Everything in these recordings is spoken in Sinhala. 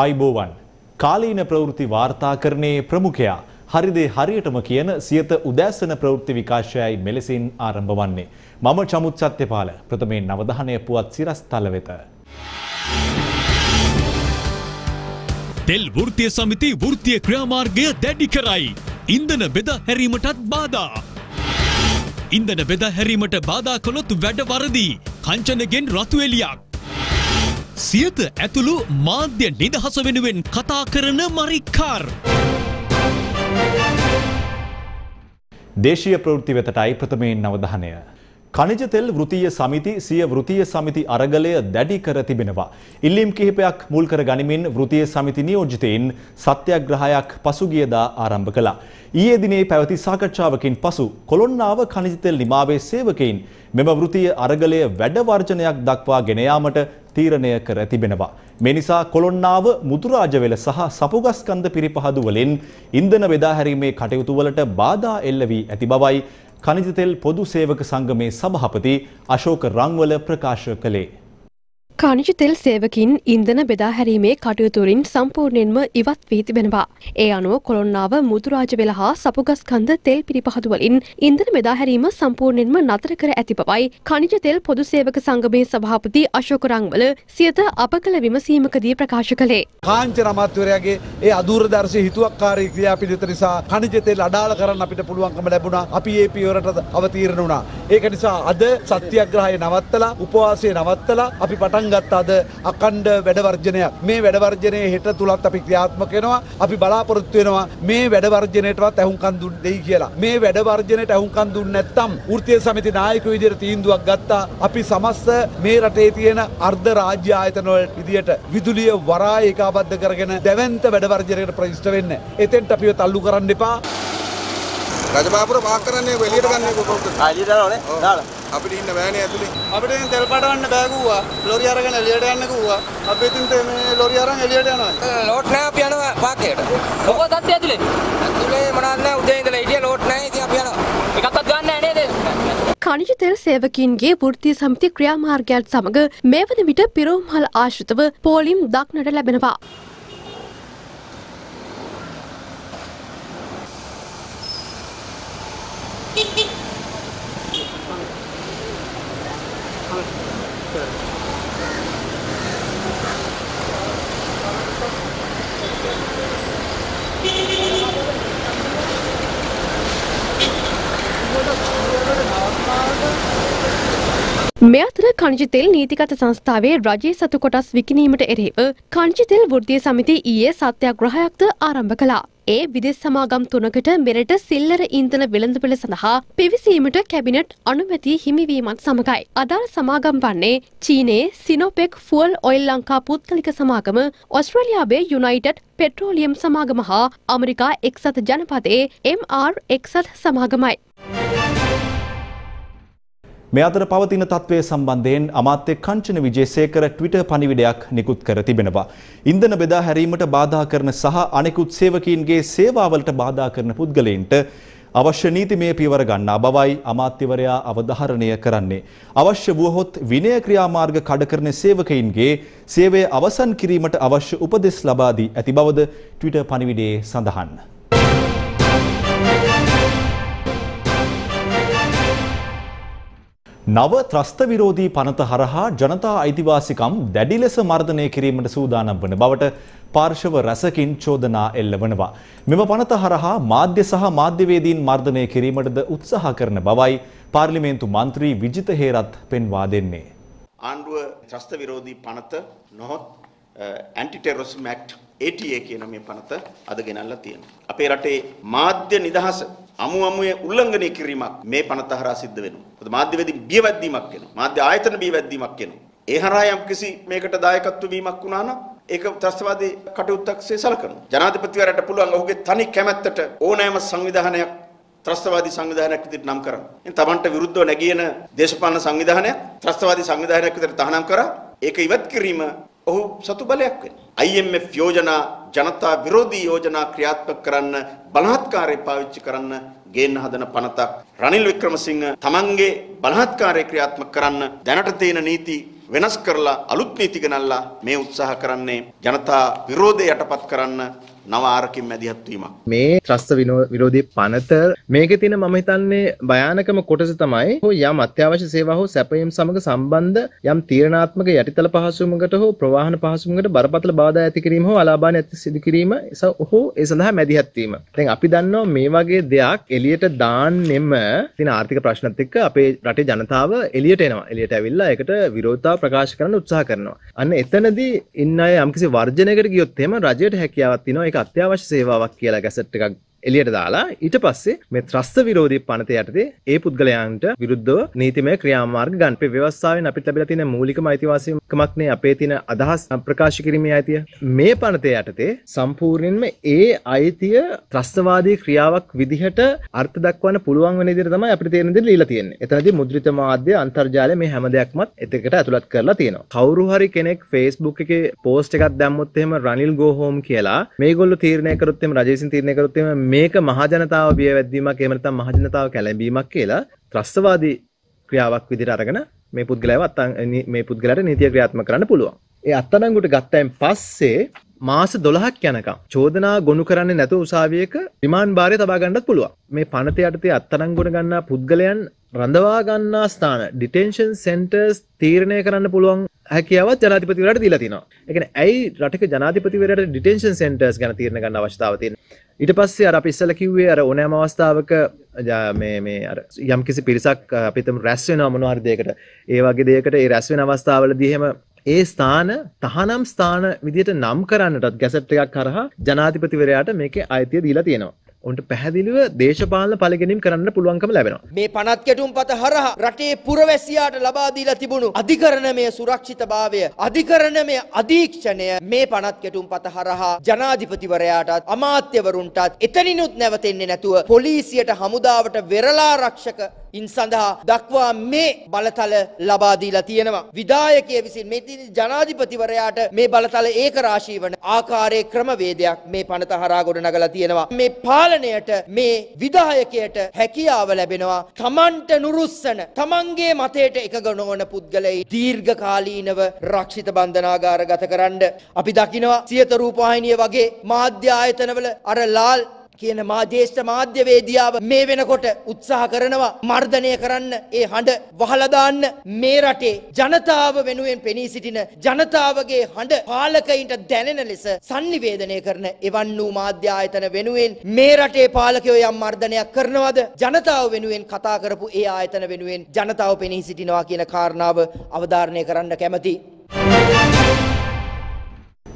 ආයිබෝවන් කාලීන ප්‍රවෘත්ති වාර්තාකරණයේ ප්‍රමුඛයා හරිදේ හරියටම කියන සියත උදෑසන ප්‍රවෘත්ති විකාශයයි මෙලෙසින් ආරම්භ වන්නේ. මම චමුත් සත්‍යපාල ප්‍රථමයෙන් නවධානය පුවත් සිරස්තල වෙත. තෙල් වෘතිය සමිති වෘතිය ක්‍රියාමාර්ගය දැඩි කරයි. ඉන්දන බෙද හැරීමටත් බාධා. ඉන්දන බෙද හැරීමට බාධා කළොත් වැඩ වරදී. කංචනගෙන් රතු එලියක්. සියත ඇතුළු මාධ්‍ය නිදහස වෙනුවෙන් කතා කරන මරික්කාර්. දේශීය ප්‍රවෘත්ති වෙතටයි ප්‍රථමයෙන් නවධානය. කනිජ තෙල් වෘතීය සමිති සිය වෘතීය සමිති අරගලය දැඩි කර තිබෙනවා. ඉල්ලීම් කිහිපයක් මුල් කර ගනිමින් වෘතීය සමිති නියෝජිතයින් සත්‍යග්‍රහයක් පසුගියදා ආරම්භ කළා. ඊයේ දිනේ පැවති සාකච්ඡාවකින් පසු කොළොන්නාව කනිජ තෙල් නිමාවේ සේවකයින් මෙම වෘතීය අරගලය වැඩ වර්ජනයක් දක්වා ගෙන යාමට තීරණය කර තිබෙනවා. මෙනිසා කොළොන්නාව මුදුරාජවෙල සහ සපුගස්කන්ද පිරිපහදුවලින් ඉන්ධන බෙදාහැරීමේ කටයුතුවලට බාධා එල්ල වී ඇති බවයි කනිජතෙල් පොදු සේවක සංගමේ සභහපති අශෝක රංවල ප්‍රකාශ කළේ. කනිජ තෙල් සේවකින් ඉන්ධන බෙදා හැරීමේ කටයුතුරින් සම්පූර්ණයෙන්ම ඉවත් වී තිබෙනවා. ඒ අනුව කොළොන්නාව මුතුරාජ වෙල හා සපුගස්කන්ද තෙල් පිරිපහදු වලින් ඉන්ධන බෙදා හැරීම සම්පූර්ණයෙන්ම නතර කර ඇති බවයි කනිජ තෙල් පොදු සේවක සංගමේ සභාපති අශෝක රංවල සියත අප කළ විමසීමකදී ප්‍රකාශ කළේ. කාංචන අමාත්‍යවරයාගේ ඒ අදූරදර්ශී හිතුවක්කාරී ක්‍රියාපිළිවෙත නිසා khනිජ තෙල් අඩාල කරන්න අපිට පුළුවන්කම ලැබුණා. අපි ඒ පියවරට අවතීර්ණ වුණා. ඒක නිසා අද සත්‍යග්‍රහය නවත්තලා උපවාසය නවත්තලා අපි පටන් ගත්ත අද අකණ්ඩ වැඩවර්ජනයක්. මේ වැඩවර්ජනයේ හෙට තුලත් අපි ක්‍රියාත්මක වෙනවා. අපි බලාපොරොත්තු වෙනවා මේ වැඩවර්ජනයටවත් ඇහුම්කන් දෙයි කියලා. මේ වැඩවර්ජනයට ඇහුම්කන් දුන්නේ නැත්නම් වෘත්තීය සමිති නායක විදියට තීන්දුවක් ගත්තා. අපි සමස්ත මේ රටේ තියෙන අර්ධ රාජ්‍ය ආයතන වල විදියට විදුලිය වරාය ඒකාබද්ධ කරගෙන දැවැන්ත වැඩවර්ජනයකට ප්‍රවිෂ්ඨ වෙන්න. එතෙන්ට අපිව තල්ලු කරන්න එපා. රජබාපුර පාක් කරන්නේ එළියට ගන්න එක කොහොමද? ආජී දානවනේ දාලා. අපිට ඉන්න බෑනේ ඇතුලේ. අපිට ඉතින් තෙල් පටවන්න බෑ කිව්වා. ලොරි අරගෙන එළියට යන්න කිව්වා. අපි ඉතින් මේ ලොරි අරන් එළියට යනවා. ලෝට් නෑ අපි යනවා පාකයට. මොකද තත්ත්වය ඇතුලේ? ඇතුලේ මොනවද නෑ උදේ ඉඳලා හිටිය ලෝට් නෑ ඉතින් අපි යනවා. එකක්වත් ගන්න නෑ නේද? කනිජ තෙල් සේවකින්ගේ වෘත්තීය සමිති ක්‍රියාමාර්ගයත් සමග මේ වන විට පිරෝම්හල් ආශ්‍රිතව පෝලිම් දක්නට ලැබෙනවා. මේ අතර කනිජ තෙල් නීතිගත සංස්ථාවේ රජයේ සතු කොටස් විකිණීමට එරෙහිව කනිජ තෙල් වෘත්තීය සමිති ඊයේ සත්‍යාග්‍රහයක්ද ආරම්භ කළා. ඒ විදෙස් සමාගම් තුනකට මෙරට සිල්ලර ඉන්ධන වෙළඳපොළ සඳහා පිවිසීමට කැබිනට් අනුමැති හිමිවීමත් සමගයි. අදාළ සමාගම් වන්නේ චීනයේ සිනෝපෙක් ෆුවල් ඔයිල් ලංකා පුද්ගලික සමාගම ඔස්ට්‍රේලියාවේ යුනයිටඩ් පෙට්‍රෝලියම් සමාගම හා අමරිකා එක්සත් ජනපදයේ MR එක්සත් සමාගමයි. මේ අතර පවතින තත්ත්වය සම්බන්ධයෙන් අමාත්‍ය කංචන විජේසේකර ට්විටර් පණිවිඩයක් නිකුත් කර තිබෙනවා. ඉන්ධන බෙදා හැරීමට බාධා කරන සහ අනෙකුත් සේවකීන්ගේ සේවාවලට බාධා කරන පුද්ගලයින්ට අවශ්‍ය නීතිමය පියවර ගන්නා බවයි අමාත්‍යවරයා අවධාරණය කරන්නේ. අවශ්‍ය වුවහොත් විනය ක්‍රියාමාර්ග කඩ කරන සේවකයින්ගේ සේවය අවසන් කිරීමට අවශ්‍ය උපදෙස් ලබා දී ඇති බවද ට්විටර් පණිවිඩයේ සඳහන්. නව ත්‍රස්ත විරෝධී පනත හරහා ජනතා අයිතිවාසිකම් දැඩි ලෙස මර්ධනය කිරීමට සූදානම් වන බවට පාර්ශව රැසකින් චෝදනා එල්ල වනවා. මෙම පනත හරහා මාධ්‍ය සහ මාධ්‍යවේදීන් මර්ධනය කිරීමටද උත්සාහ කරන බවයි පාර්ලිමේන්තු මන්ත්‍රී විජිත හේරත් පෙන්වා දෙන්නේ. ආණ්ඩුව ත්‍රස්ත විරෝධී පනත නොහොත් ඇන්ටි ටෙරරිසම් ඇක්ට් ATA කියන මේ පනත අද ගෙනල්ලා තියෙනවා. අපේ රටේ මාධ්‍ය නිදහස අමු අමුවේ උල්ලංඝනය කිරීමක් මේ පනත හරහා සිද්ධ වෙනවා. මොකද මාධ්‍යවේදී බියවැද්දීමක් වෙනවා. මාධ්‍ය ආයතන බියවැද්දීමක් වෙනවා. ඒ හරහා යම්කිසි මේකට දායකත්ව වීමක් වුණා නම් ඒක ත්‍රස්තවාදී කටයුත්තක්සේ සලකනවා. ජනාධිපතිවරයාට පුළුවන් ඔහුගේ තනි කැමැත්තට ඕනෑම සංවිධානයක් ත්‍රස්තවාදී සංවිධානයක් විදිහට නම් කරන්න. ඉතින් Tamanට විරුද්ධව නැගියන දේශපාලන සංවිධානයක් ත්‍රස්තවාදී සංවිධානයක් විදිහට තහනම් කරා ඒක ඉවත් කිරීම ඔහු සතු බලයක් වෙනවා. IMF යෝජනා ජනතා විරෝධී යෝජනා ක්‍රියාත්මක කරන්න බලහත්කාරය පාවිච්චි කරන්න ගේන්න හදන පනතක් රනිල් වික්‍රමසිංහ තමන්ගේ බලහත්කාරය ක්‍රියාත්මක කරන්න දැනට තියෙන නීති වෙනස් කරලා අලුත් නීති ගෙනල්ලා මේ උත්සාහ කරන්නේ ජනතා විරෝධය යටපත් කරන්න නව ආරකින් මැදිහත් වීමක්. මේ ත්‍රස්ත විරෝධී පනත මේකේ තියෙන මම හිතන්නේ භයානකම කොටස තමයි හෝ යම් අත්‍යවශ්‍ය සේවා හෝ සැපයීම් සමග සම්බන්ධ යම් තීරණාත්මක යටිතල පහසුකමකට හෝ ප්‍රවාහන පහසුකමකට බරපතල බාධා ඇති කිරීම හෝ අලාභාන ඇති සිදු කිරීම හෝ ඒ සඳහා මැදිහත් වීම. දැන් අපි දන්නවා මේ වගේ දෙයක් එළියට දාන්නෙම තියෙන ආර්ථික ප්‍රශ්නත් එක්ක අපේ රටේ ජනතාව එළියට එනවා. එළියට ඇවිල්ලා ඒකට විරෝධතාව ප්‍රකාශ කරන්න උත්සාහ කරනවා. අන්න එතනදී ඉන්න අය යම්කිසි වර්ජනයකට ගියොත් එහෙම රජයට හැකියාවක් තියෙනවා ඒක අත්‍යවශ්‍ය සේවාවක් කියලා ගැසට් එකක් එලියට දාලා ඊට පස්සේ මේ ත්‍රස්ත විරෝධී පනත යටතේ ඒ පුද්ගලයන්ට විරුද්ධව නීතිමය ක්‍රියාමාර්ග ගන්න. අපේ ව්‍යවස්ථාවෙන් අපිට ලැබිලා තියෙන මූලිකම අයිතිවාසිකමක් නේ අපේ තියෙන අදහස් ප්‍රකාශ කිරීමේ අයිතිය. මේ පනත යටතේ සම්පූර්ණයෙන්ම ඒ අයිතිය ත්‍රස්තවාදී ක්‍රියාවක් විදිහට අර්ථ දක්වන්න පුළුවන් වෙන විදිහට තමයි අපිට තේරෙන දේ ලියලා තියෙන්නේ. එතනදී මුද්‍රිත මාධ්‍ය අන්තර්ජාලය මේ හැම දෙයක්මත් එතකට ඇතුළත් කරලා තියෙනවා. කවුරු හරි කෙනෙක් Facebook එකේ පෝස්ට් එකක් දැම්මොත් එහෙම රනිල් ගෝ හෝම් කියලා මේගොල්ලෝ තීරණය කරොත් එහෙම රජය විසින් තීරණය කරොත් එහෙම මේක මහජනතාව බියවැද්දීමක් එහෙම නැත්නම් මහජනතාව කැළඹීමක් කියලා ත්‍රස්තවාදී ක්‍රියාවක් විදිහට අරගෙන මේ පුද්ගලයාව මේ පුද්ගලයාට නීතිය ක්‍රියාත්මක කරන්න පුළුවන්. ඒ අත්අඩංගුවට ගත්තයින් පස්සේ මාස 12ක් යනකම් චෝදනා ගොනු කරන්නේ නැතුව උසාවියක රිමාන්ඩ් භාරය තබා ගන්නත් පුළුවන්. මේ පනත යටතේ අත්අඩංගුවට ගන්නා පුද්ගලයන් රඳවා ගන්නා ස්ථාන ඩිටෙන්ෂන් සෙන්ටර්ස් තීරණය කරන්න පුළුවන් හැකියාවත් ජනාධිපතිවරයාට දීලා තිනවා. ඒ කියන්නේ ඇයි රටක ජනාධිපතිවරයාට ඩිටෙන්ෂන් සෙන්ටර්ස් ගැන තීරණ ගන්න අවශ්‍යතාව තියෙන්නේ? ඊට පස්සේ අර අපි ඉස්සෙල්ලා කිව්වේ අර ඕනෑම අවස්ථාවක මේ මේ අර යම්කිසි පිරිසක් අපිටම රැස් වෙනවා මොනවා හරි දෙයකට. ඒ වගේ දෙයකට ඒ රැස් වෙන අවස්ථාවලදී එහෙම ඒ ස්ථාන තහනම් ස්ථාන විදිහට නම් කරන්නටත් ගැසට් එකක් කරහා ජනාධිපතිවරයාට මේකේ අයිතිය දීලා තියෙනවා. උන්ට පැහැදිලිව දේශපාලන පලගෙනින් කරන්න පුළුවන්කම ලැබෙනවා. මේ පනත් කෙටුම් පත හරහා රටේ පුරවැසියාට ලබා දීලා තිබුණු අධිකරණමය සුරක්ෂිතභාවය අධිකරණමය අධීක්ෂණය මේ පනත් කෙටුම් පත හරහා ජනාධිපතිවරයාටත් අමාත්‍යවරුන්ටත් එතනිනුත් නැවතෙන්නේ නැතුව පොලිසියට හමුදාවට වෙරලාරක්ෂක ඉන් සඳහා දක්වා මේ බලතල ලබා දීලා තියෙනවා. විධායකය විසින් මේ ජනාධිපතිවරයාට මේ බලතල ඒක රාශී වන ආකාරයේ ක්‍රමවේදයක් මේ පනත හරහා ගොඩනගලා තියෙනවා. මේ පාලනයට මේ විධායකයට හැකියාව ලැබෙනවා. තමන්ට නුරුස්සන තමන්ගේ මතයට එකග නොවන පුද්ගලයි දීර්ඝකාලීනව රක්ෂිත බන්ධනාගාර ගත කරන්න. අපි දකිනවා සියත රූපවාහිනිය වගේ මාධ්‍ය ආයතනවල අර ලාල් කියන මාධ්‍යේෂ්ඨ මාධ්‍යවේදියාව මේ වෙනකොට උත්සාහ කරනවා මර්ධනය කරන්න ඒ හඬ වහලා දාන්න. මේ රටේ ජනතාව වෙනුවෙන් පෙනී සිටින ජනතාවගේ හඬ පාලකයින්ට දැනෙන ලෙස sannivedanaya කරන එවන් වූ මාධ්‍ය ආයතන වෙනුවෙන් මේ රටේ පාලකයෝ යම් මර්ධනයක් කරනවද? ජනතාව වෙනුවෙන් කතා කරපු ඒ ආයතන වෙනුවෙන් ජනතාව පෙනී සිටිනවා කියන කාරණාව අවධාරණය කරන්න කැමතියි.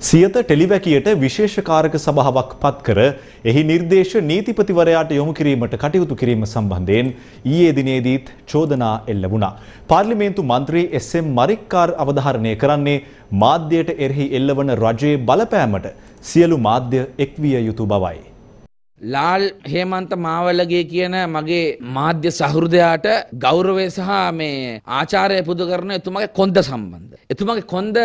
සියත ටෙලිවැකියට විශේෂකාරක සභාවක් පත් කර එහි නිර්දේශ නීතිපතිවරයාට යොමු කිරීමට කටයුතු කිරීම සම්බන්ධයෙන් ඊයේ දිනේදීත් චෝදනා එල්ල වුණා. පාර්ලිමේන්තු මන්ත්‍රී එස්.එම්. මරික්කාර් අවධාරණය කරන්නේ මාධ්‍යයට එරෙහි එල්ලවන රජයේ බලපෑමට සියලු මාධ්‍ය එක්විය යුතු බවයි. ලාල් හේමන්ත මාවලගේ කියන මගේ මාධ්‍ය සහෘදයාට ගෞරවය සහ මේ ආචාරය පුද කරන එතුමගේ කොන්ද සම්බන්ධ. එතුමගේ කොන්ද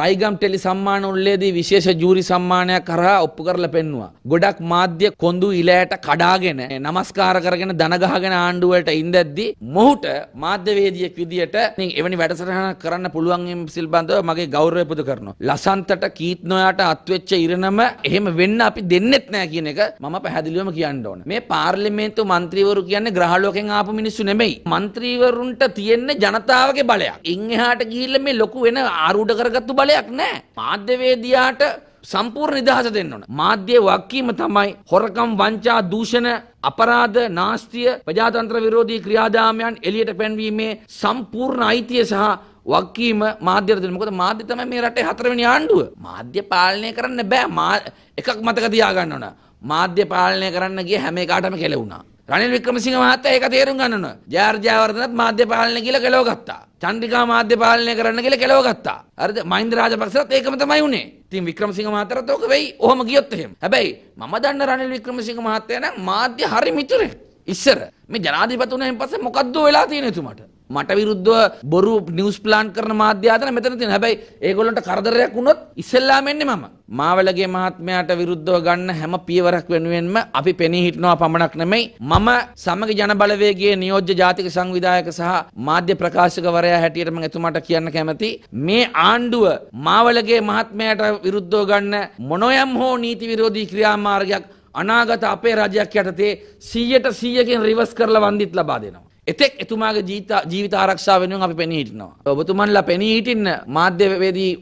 රයිගම් ටෙලි සම්මාන උල්ලේදී විශේෂ ජූරි සම්මානයක් කරහා ඔප්පු කරලා පෙන්නවා. ගොඩක් මාධ්‍ය කොන්දු ඉලෑට කඩාගෙන නමස්කාර කරගෙන දනගහගෙන ආණ්ඩුවලට ඉඳද්දී මොහුට මාධ්‍යවේදියෙක් විදියට එවැනි වැඩසටහනක් කරන්න පුළුවන් සිල්බන්ධව මගේ ගෞරවය පුද කරනවා. ලසන්තට කීත් නොයාට අත්වෙච්ච ඉරණම එහෙම වෙන්න අපි දෙන්නෙත් නෑ කියන එක මම පැහැ පැහැදිලිවම කියන්න ඕන. මේ පාර්ලිමේන්තු මන්ත්‍රීවරු කියන්නේ ග්‍රහලෝකෙන් ආපු මිනිස්සු නෙමෙයි. මන්ත්‍රීවරුන්ට තියෙන්නේ ජනතාවගේ බලයක්. ඉන් එහාට ගිහිල්ලා මේ ලොකු වෙන ආරූඪ කරගත්තු බලයක් නැහැ. මාධ්‍යවේදියාට සම්පූර්ණ නිදහස දෙන්න ඕන. මාධ්‍ය වක්කීම තමයි හොරකම් වංචා දූෂණ අපරාධ නාස්තිය ප්‍රජාතන්ත්‍ර විරෝධී ක්‍රියාදාමයන් එළියට පැන්වීමේ සම්පූර්ණ අයිතිය සහ වක්කීම මාධ්‍යයට දෙන්න. මොකද මාධ්‍ය තමයි මේ රටේ හතරවෙනි ආණ්ඩුව. මාධ්‍ය පාලනය කරන්න බෑ. එකක් මතක තියාගන්න ඕන. මාධ්‍ය පාලනය කරන්න ගිය හැම එකටම කෙලවුණා. රනිල් වික්‍රමසිංහ මහත්තයා ඒක තේරුම් ගන්න ඕන. ජාර් ජයවර්ධනත් මාධ්‍ය පාලනය කියලා කෙලව ගත්තා. චන්ද්‍රිකා මාධ්‍ය පාලනය කරන්න කියලා කෙලව ගත්තා. හරිද? මහින්ද රාජපක්ෂත් ඒකම තමයි උනේ. ඉතින් වික්‍රමසිංහ මහත්තයාට ඕක වෙයි. ඔහොම ගියොත් එහෙම. හැබැයි මම දන්න රනිල් වික්‍රමසිංහ මහත්තයා නම් මාධ්‍ය හරි මිතුරෙක්. ඉස්සර මේ ජනාධිපතිතුමෙන් පස්සේ මොකද්ද වෙලා තියෙන්නේ එතුමාට? මට විරුද්ධව බොරු නිවස් ප්ලාන් කරන මාධ්‍ය ආතන මෙතන තියෙන. හැබැයි ඒගොල්ලන්ට කරදරයක් වුණොත් ඉස්සෙල්ලාම එන්නේ මම. මාවලගේ මහත්මයාට විරුද්ධව ගන්න හැම පියවරක් වෙනුවෙන්ම අපි පෙනී හිටනවා පමණක් නෙමෙයි මම සමග ජන බලවේගයේ නියෝජ්‍ය ජාතික සංවිධායක සහ මාධ්‍ය ප්‍රකාශකවරයා හැටියට මම එතුමාට කියන්න කැමති මේ ආණ්ඩුව මාවලගේ මහත්මයාට විරුද්ධව ගන්න මොනොයම් හෝ නීති විරෝධී ක්‍රියාමාර්ගයක් අනාගත අපේ රජයක් යටතේ 100ට 100කින් රිවර්ස් කරලා වන්දිත් ලබා දෙනවා. එතෙක් එතුමාගේ ජීවිත ආරක්ෂාව වෙනුවෙන් අපි පෙනී හිටිනවා. ඔබතුමන්ලා පෙනී හිටින්න මාධ්‍යවේදී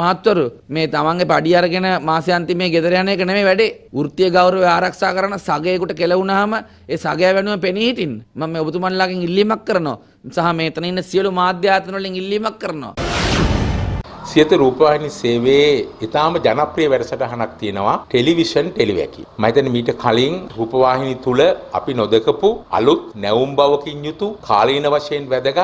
මහත්වරු මේ තමන්ගේ පඩි අරගෙන මාසයන්තිමේ ගෙදර යන එක නෙමෙයි වැඩේ. වෘත්තීය ගෞරවය ආරක්ෂා කරන සගයකට කෙලවුණාම ඒ සගය වෙනුවෙන් පෙනී හිටින්න. මම මේ ඔබතුමන්ලාගෙන් ඉල්ලීමක් කරනවා. සහ මේතන ඉන්න සියලු මාධ්‍ය ආයතන වලින් ඉල්ලීමක් කරනවා. සියත රූපවාහිනී සේවයේ ඊටාම ජනප්‍රිය වැඩසටහනක් තියෙනවා ටෙලිවිෂන් ටෙලිවැකි. මම හිතන්නේ මීට කලින් රූපවාහිනී තුල අපි නොදකපු අලුත් නැවුම් බවකින් යුතු කාලීන වශයෙන් වැදගත්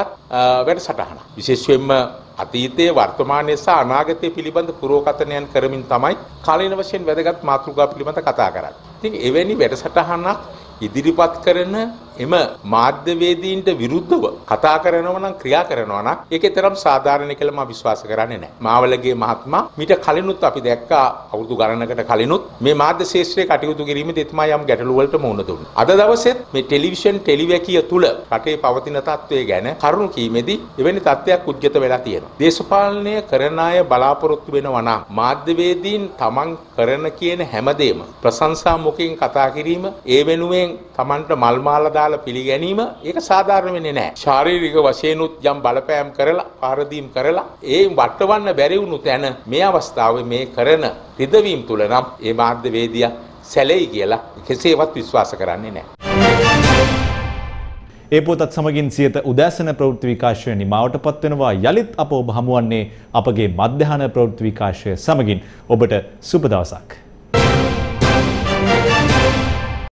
වැඩසටහනක්. විශේෂයෙන්ම අතීතයේ වර්තමානයේ සහ අනාගතයේ පිළිබඳ පුරෝකථනයන් කරමින් තමයි කාලීන වශයෙන් වැදගත් මාතෘකා පිළිබඳ කතා කරන්නේ. ඉතින් එවැනි වැඩසටහනක් ඉදිරිපත් කරන එම මාධ්‍යවේදීන්ට විරුද්ධව කතා කරනවා නම් ක්‍රියා කරනවා නම් ඒකේ තරම් සාධාරණ කියලා මම විශ්වාස කරන්නේ නැහැ. මාවලගේ මහත්මයා මීට කලිනුත් අපි දැක්කා අවුරුදු ගණනකට කලිනුත් මේ මාධ්‍ය ශාස්ත්‍රයේ කටයුතු කිරීමේදී එතුමා යම් ගැටලු වලට මුහුණ දුන්නා. අද දවසෙත් මේ ටෙලිවිෂන් ටෙලිවැකිය තුල රටේ පවතින තත්ත්වය ගැන කරුණු කීමේදී එවැනි තත්ත්වයක් උද්ගත වෙලා තියෙනවා. දේශපාලනය කරන අය බලාපොරොත්තු වෙනවා නම් මාධ්‍යවේදීන් තමන් කරන කියන හැමදේම ප්‍රශංසා මුඛයෙන් කතා කිරීම ඒ වෙනුවෙන් තමන්ට මල් මාලා දාලා පිළිගැනීම ඒක සාධාරණ වෙන්නේ නැහැ. ශාරීරික වශයෙන්ුත් යම් බලපෑම් කරලා පාරදීම් කරලා ඒ වටවන්න බැරි වුණු තැන මේ අවස්ථාවේ මේ කරන රිදවීම් තුල නම් ඒ මාධ්‍යවේදියා සැලෙයි කියලා කෙසේවත් විශ්වාස කරන්නේ නැහැ. ඒ පොතත් සමගින් සියත උදෑසන ප්‍රවෘත්ති විකාශය නිමාවට පත්වෙනවා යළිත් අප ඔබ හමුවන්නේ අපගේ මධ්‍යහන ප්‍රවෘත්ති විකාශය සමගින් ඔබට සුබ දවසක්.